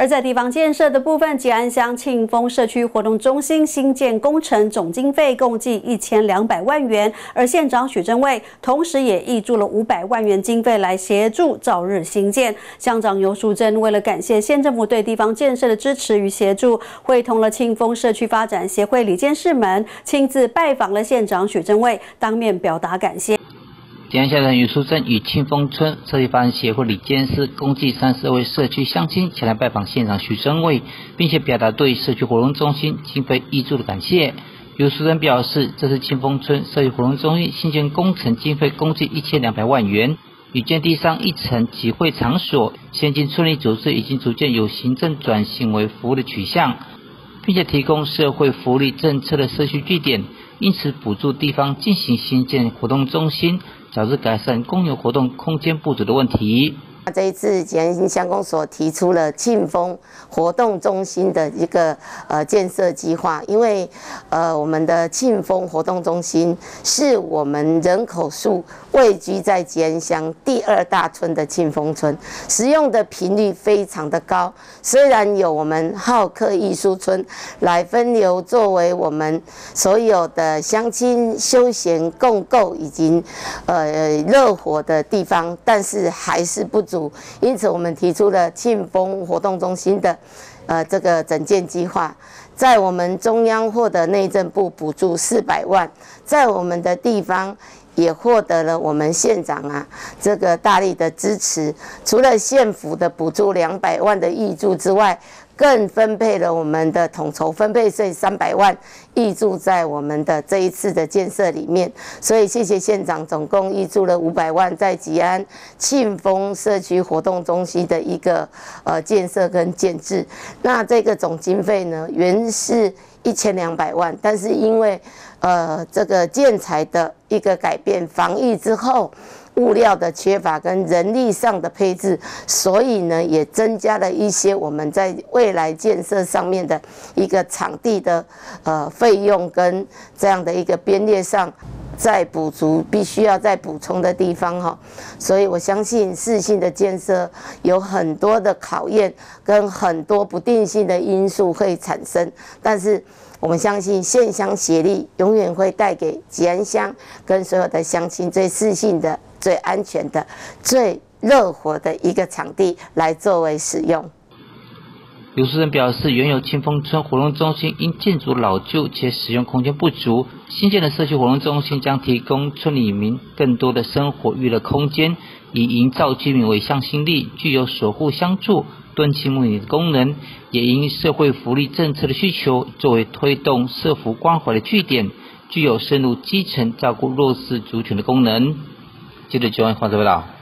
而在地方建设的部分，吉安乡庆丰社区活动中心新建工程总经费共计一千两百万元，而县长许正卫同时也挹注了五百万元经费来协助早日兴建。乡长尤淑珍为了感谢县政府对地方建设的支持与协助，会同了庆丰社区发展协会理监事们亲自拜访了县长许正卫，当面表达感谢。吉安县长余淑珍与庆丰村社区发展协会李监事共计三十位社区乡亲前来拜访县长许正卫，并且表达对社区活动中心经费挹注的感谢。余淑珍表示，这是庆丰村社区活动中心新建工程经费共计一千两百万元，与建地上一层集会场所，现今村里组织已经逐渐有行政转型为服务的取向，并且提供社会福利政策的社区据点，因此补助地方进行新建活动中心。早日改善公有活动空间不足的问题。这一次吉安乡公所提出了庆丰活动中心的一个呃建设计划，因为呃我们的庆丰活动中心是我们人口数位居在吉安乡第二大村的庆丰村，使用的频率非常的高。虽然有我们好客艺术村来分流作为我们所有的乡亲休闲共购以及呃热火的地方，但是还是不足。因此，我们提出了庆丰活动中心的，呃，这个整建计划，在我们中央获得内政部补助四百万，在我们的地方也获得了我们县长啊这个大力的支持，除了县府的补助两百万的挹注之外。更分配了我们的统筹分配税三百万，挹注在我们的这一次的建设里面。所以谢谢县长，总共挹注了五百万在吉安庆丰社区活动中心的一个呃建设跟建制。那这个总经费呢，原是一千两百万，但是因为呃这个建材的一个改变，防疫之后。物料的缺乏跟人力上的配置，所以呢，也增加了一些我们在未来建设上面的一个场地的呃费用跟这样的一个编列上再补足，必须要再补充的地方哈。所以我相信四性的建设有很多的考验跟很多不定性的因素会产生，但是。我们相信县乡协力永远会带给吉安乡跟所有的乡亲最自信的、最安全的、最热火的一个场地来作为使用。有书人表示，原有清风村活动中心因建筑老旧且使用空间不足，新建的社区活动中心将提供村里民更多的生活娱乐空间，以营造居民为向心力，具有守护相助。敦亲睦邻的功能，也因社会福利政策的需求，作为推动社福关怀的据点，具有深入基层照顾弱势族群的功能。记者，九万黄泽报道。